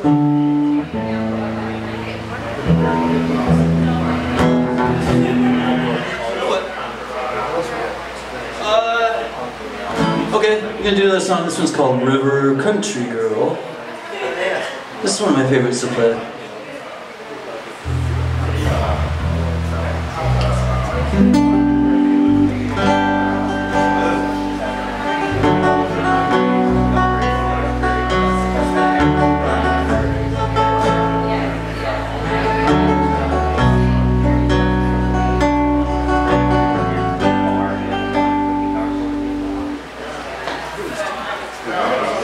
Uh, okay, we're gonna do this song. This one's called River Country Girl. This is one of my favorites to play. Mm -hmm. Amen.